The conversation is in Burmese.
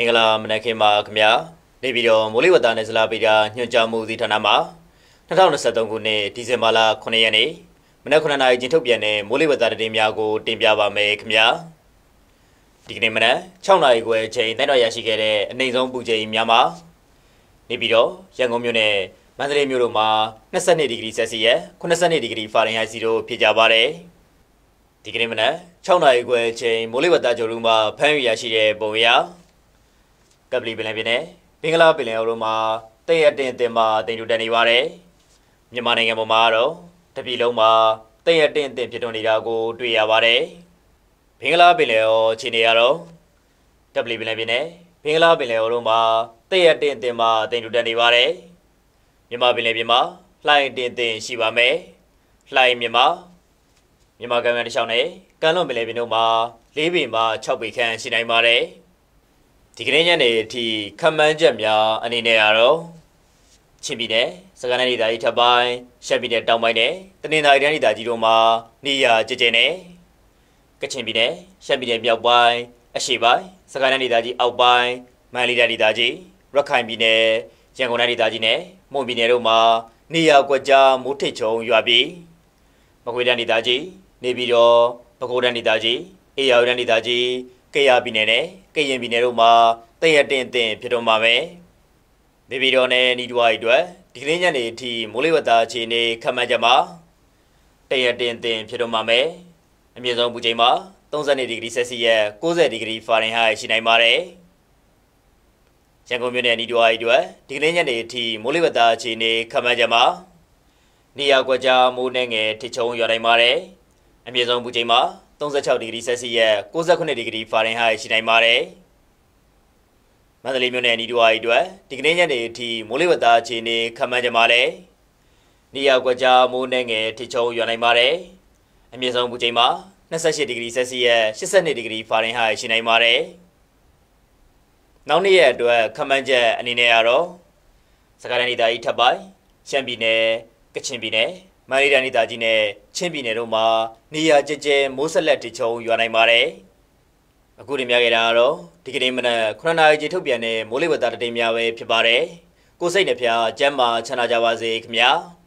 မင်္ဂလာမနက်ခင်းပါခင်ဗျာနေပြည်တော်မိုးလေဝသနဲ့ဇလာပေတာညွှန်ကြားမှုသီဌာနမှာ2023ခုနှစ်ဒီဇင်ဘာလ9ရက်နေ့မနက်9:00နာရီချင်းထုတ်ပြန်တဲ့မိုးလေဝသသတင်းများကိုတင်ပြပါမယ်ခင်ဗျာဒီကနေ့မနက်6:00နာရီခွဲအချိန်တိုင်းတော်ရရှိခဲ့တဲ့အနိုင်ဆုံးပူချိန်များမှာနေပြည်တော်ရန်ကုန်မြို့နယ်မန္တလေးမြို့တို့မှာ22ဒီဂရီဆယ်စီယပ်82ဒီဂရီဖာရင်ဟိုက်0ဖြစ်ကြပါတယ်ဒီကနေ့မနက်6နာရီခွဲအချိန်မိုးလေဝသကြိုရူမှာဖမ်းယူရရှိတဲ့ပုံရ ကပလီပင်လယ်ပြင်နဲ့ဘင်္ဂလားပင်လယ်အော်တို့မှာတည့်ရတင်တင်မှာတင်တူတက်နေပါတယ်မြန်မာနိုင်ငံပေါ်မှာတော့တပြည်လုံးမှာတည့်ရတင်တင်ဖြစ်ထွန်းနေတာကိုတွေ့ရပါတယ်ဘင်္ဂလားပင်လယ်အော်ခြေနေရတော့ကပလီပင်လယ်ပြင်နဲ့ဘင်္ဂလားပင်လယ်အော်တို့မှာတည့်ရတင်တင်မှာတင်တူတက်နေပါတယ်မြန်မာပင်လယ်ပြင်မှာလှိုင်းတင်တင်ရှိပါမယ်လှိုင်းမြန်မာမြန်မာကမ်းခြေတစ်လျှောက်နဲ့ကမ်းလွန်ပင်လယ်ပြင်တို့မှာ၄ပေမှ6ပေခန့်ရှိနိုင်ပါတယ်။ ဒီကနေ့ညနေအထိခမ်းမန်းချက်များအနေနဲ့ကတော့ချင်းပြည်နယ်စကိုင်းတိုင်းဒေသကြီးထပ်ပိုင်းရှမ်းပြည်နယ်တောင်ပိုင်းနဲ့တနင်္သာရီတိုင်းဒေသကြီးတို့မှာနေရာကျကျနဲ့ကချင်ပြည်နယ်ရှမ်းပြည်နယ်မြောက်ပိုင်းအရှေ့ပိုင်းစကိုင်းတိုင်းဒေသကြီးအောက်ပိုင်းမန္တလေးတိုင်းဒေသကြီးရခိုင်ပြည်နယ်ရန်ကုန်တိုင်းဒေသကြီးနဲ့မွန်ပြည်နယ်တို့မှာနေရာကွက်ကြားမိုးထစ်ချုံရွာပြီးမကွေးတိုင်းဒေသကြီးနေပြည်တော်ပဲခူးတန်းဒေသကြီးအေရဝတန်းဒေသကြီး ကယားပြည်နယ်နဲ့ကရင်ပြည်နယ်တို့မှာတည့်ရတင်တင်ဖြစ်တော့မှာပဲနေပြည်တော်နဲ့နီးတွားရီအတွက်ဒီကနေ့ညနေအထိမိုးလေဝသအခြေအနေခန့်မှန်းချက်မှာတည့်ရတင်တင်ဖြစ်တော့မှာပဲအမြင့်ဆုံးပူချိန်မှာ32ဒီဂရီဆယ်စီယပ်90ဒီဂရီဖာရင်ဟိုက်ရှိနိုင်ပါတယ်ရန်ကုန်မြို့နယ်နီးတွားရီအတွက်ဒီကနေ့ညနေအထိမိုးလေဝသအခြေအနေခန့်မှန်းချက်မှာနေရာကွက်ကြားမိုးနှဲငယ်ထစ်ချုံရွာနိုင်ပါတယ်အမြင့်ဆုံးပူချိန်မှာ 36ဒီဂရီဆယ်စီယပ်69ဒီဂရီဖာရင်ဟိုက်ရှိနိုင်ပါတယ်။မန္တလေးမြို့နယ်နီးတူဝါရီအတွက်ဒီကနေ့ညနေအထိမိုးလေဝသအခြေအနေခန့်မှန်းကြပါလေ။နေရာကွက်ကြားမိုးနှဲငယ်ထချုံရွာနိုင်ပါတယ်။အမြင့်ဆုံးပူချိန်မှာ28ဒီဂရီဆယ်စီယပ်82ဒီဂရီဖာရင်ဟိုက်ရှိနိုင်ပါတယ်။နောက်နေ့ရက်အတွက်ခန့်မှန်းချက်အနေနဲ့ကတော့စကိုင်းတိုင်းဒေသကြီးထပ်ပိုင်းရှမ်းပြည်နယ်ကချင်ပြည်နယ် မန္တလေးတိုင်းဒေသကြီးနဲ့ချင်းပြည်နယ်တို့မှာနေရာကျကျမိုးဆက်လက်တချုံရွာနိုင်ပါတယ်။အခုတင်ပြခဲ့တာကတော့ဒီကနေ့မနက်9နာရီချိန်ထုတ်ပြန်တဲ့မိုးလေဝသတတိများပဲဖြစ်ပါတယ်။ကိုစိတ်နှဖျားကျမ်းမာချမ်းသာကြပါစေခင်ဗျာ။